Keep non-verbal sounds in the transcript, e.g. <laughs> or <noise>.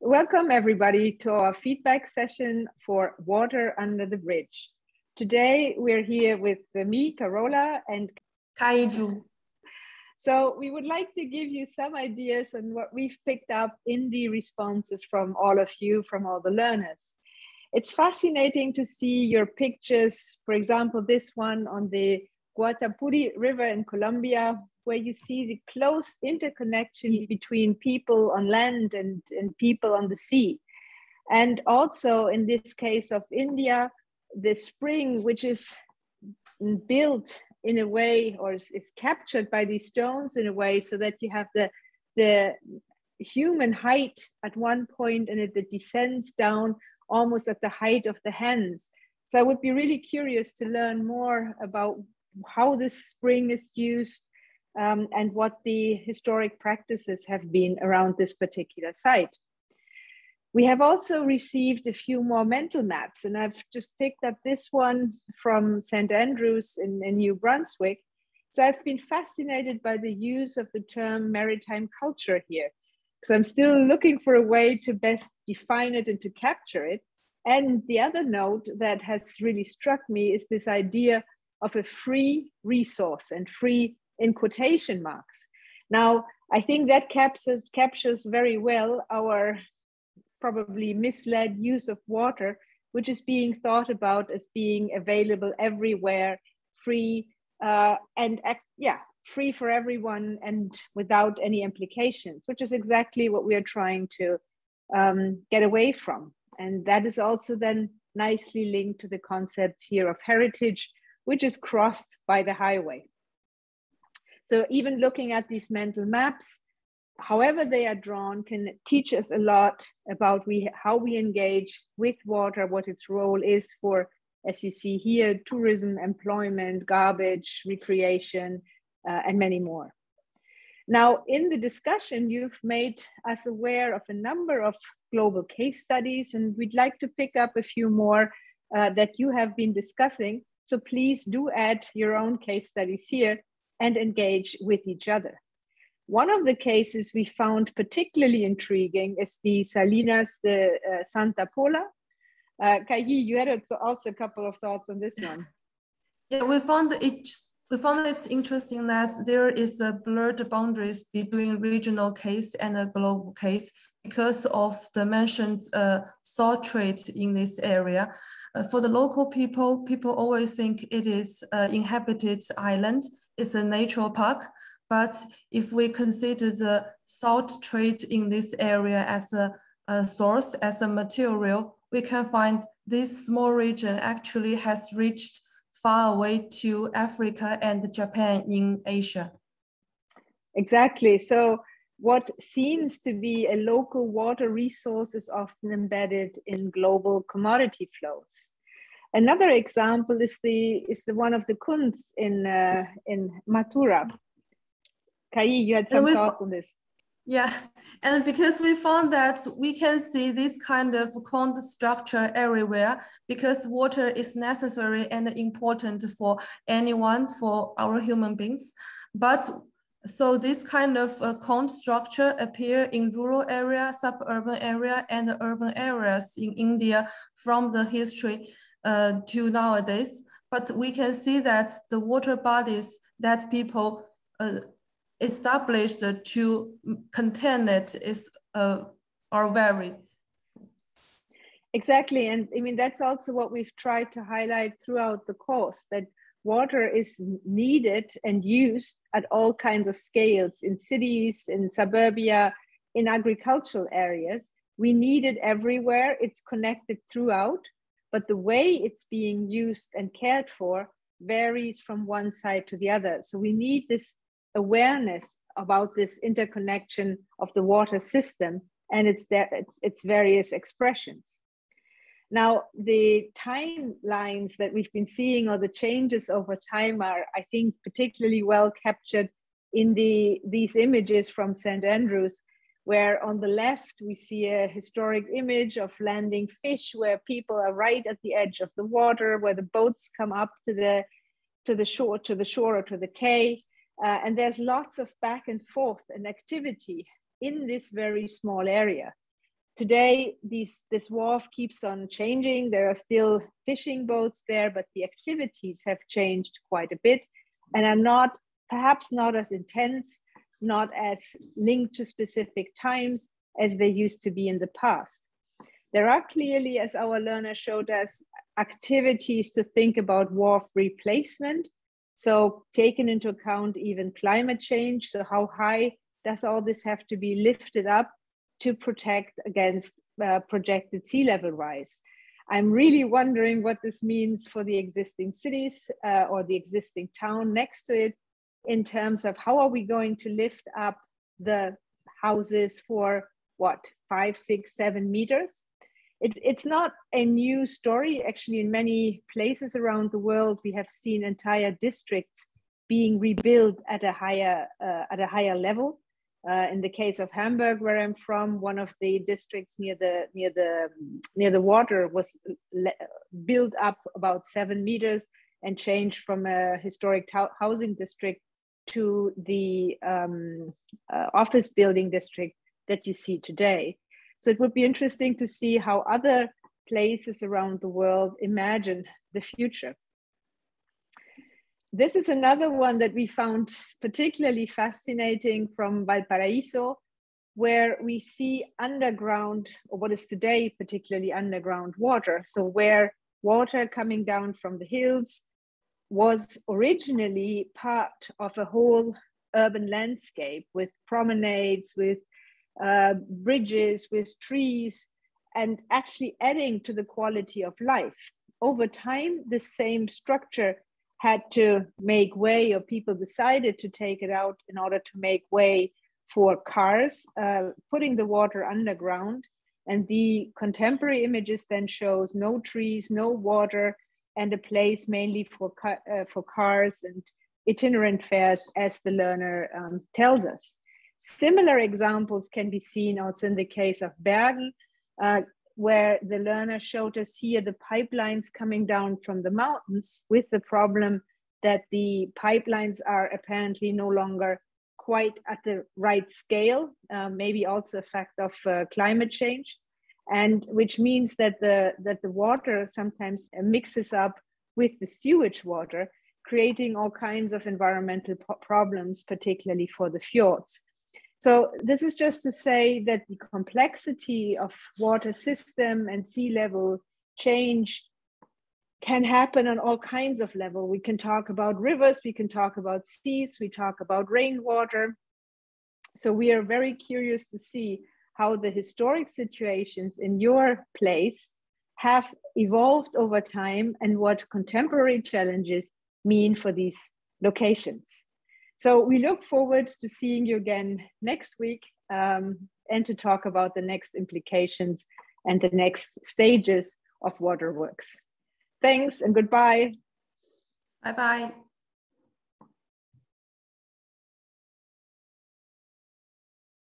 Welcome everybody to our feedback session for Water Under the Bridge. Today we're here with uh, me, Carola, and Kaiju. So we would like to give you some ideas on what we've picked up in the responses from all of you, from all the learners. It's fascinating to see your pictures, for example, this one on the Guatapuri River in Colombia, where you see the close interconnection between people on land and, and people on the sea. And also in this case of India, the spring, which is built in a way or is, is captured by these stones in a way so that you have the, the human height at one point and it descends down almost at the height of the hands. So I would be really curious to learn more about how this spring is used, um, and what the historic practices have been around this particular site. We have also received a few more mental maps, and I've just picked up this one from St. Andrews in, in New Brunswick. So I've been fascinated by the use of the term maritime culture here, because I'm still looking for a way to best define it and to capture it. And the other note that has really struck me is this idea of a free resource and free in quotation marks. Now, I think that captures, captures very well our probably misled use of water, which is being thought about as being available everywhere, free, uh, and yeah, free for everyone and without any implications, which is exactly what we are trying to um, get away from. And that is also then nicely linked to the concepts here of heritage, which is crossed by the highway. So even looking at these mental maps, however they are drawn, can teach us a lot about we, how we engage with water, what its role is for, as you see here, tourism, employment, garbage, recreation, uh, and many more. Now, in the discussion, you've made us aware of a number of global case studies, and we'd like to pick up a few more uh, that you have been discussing. So please do add your own case studies here and engage with each other. One of the cases we found particularly intriguing is the Salinas de uh, Santa Pola. Uh, you had also a couple of thoughts on this one. <laughs> Yeah, we found it we found it's interesting that there is a blurred boundaries between regional case and a global case because of the mentioned uh, salt trade in this area. Uh, for the local people, people always think it is an inhabited island is a natural park. But if we consider the salt trade in this area as a, a source, as a material, we can find this small region actually has reached far away to Africa and Japan in Asia. Exactly. So what seems to be a local water resource is often embedded in global commodity flows. Another example is the is the one of the Kunds in uh, in Mathura. Kai, you had some thoughts on this. Yeah, and because we found that we can see this kind of kund structure everywhere because water is necessary and important for anyone, for our human beings. But so this kind of uh, kund structure appear in rural area, suburban area, and urban areas in India from the history uh, to nowadays. But we can see that the water bodies that people uh, established to contain it is uh, are very Exactly, and I mean that's also what we've tried to highlight throughout the course that water is needed and used at all kinds of scales in cities, in suburbia, in agricultural areas. We need it everywhere. It's connected throughout, but the way it's being used and cared for varies from one side to the other. So we need this awareness about this interconnection of the water system and its, its, its various expressions. Now, the timelines that we've been seeing or the changes over time are, I think, particularly well captured in the, these images from St. Andrews where on the left we see a historic image of landing fish where people are right at the edge of the water where the boats come up to the to the shore to the shore or to the quay uh, and there's lots of back and forth and activity in this very small area today, these, this wharf keeps on changing. There are still fishing boats there, but the activities have changed quite a bit and are not, perhaps not as intense, not as linked to specific times as they used to be in the past. There are clearly, as our learner showed us, activities to think about wharf replacement. So taking into account even climate change. So how high does all this have to be lifted up to protect against uh, projected sea level rise? I'm really wondering what this means for the existing cities uh, or the existing town next to it in terms of how are we going to lift up the houses for what, five, six, seven meters? it, it's not a new story. Actually, in many places around the world, we have seen entire districts being rebuilt at a higher uh, at a higher level. Uh, in the case of Hamburg, where I'm from, one of the districts near the near the near the water was built up about seven meters and changed from a historic housing district to the um, uh, office building district that you see today. So it would be interesting to see how other places around the world imagine the future. This is another one that we found particularly fascinating from Valparaiso, where we see underground, or what is today particularly underground water. So where water coming down from the hills was originally part of a whole urban landscape with promenades, with uh, bridges, with trees, and actually adding to the quality of life. Over time, the same structure had to make way, or people decided to take it out in order to make way for cars, uh, putting the water underground. And the contemporary images then shows no trees, no water, and a place mainly for, uh, for cars and itinerant fairs, as the learner um, tells us. Similar examples can be seen also in the case of Bergen, uh, where the learner showed us here the pipelines coming down from the mountains with the problem that the pipelines are apparently no longer quite at the right scale, uh, maybe also a fact of uh, climate change, and which means that the, that the water sometimes uh, mixes up with the sewage water, creating all kinds of environmental problems, particularly for the fjords. So this is just to say that the complexity of water system and sea level change can happen on all kinds of level. We can talk about rivers, we can talk about seas, we talk about rainwater. So we are very curious to see how the historic situations in your place have evolved over time and what contemporary challenges mean for these locations. So we look forward to seeing you again next week um, and to talk about the next implications and the next stages of Waterworks. Thanks and goodbye. Bye bye.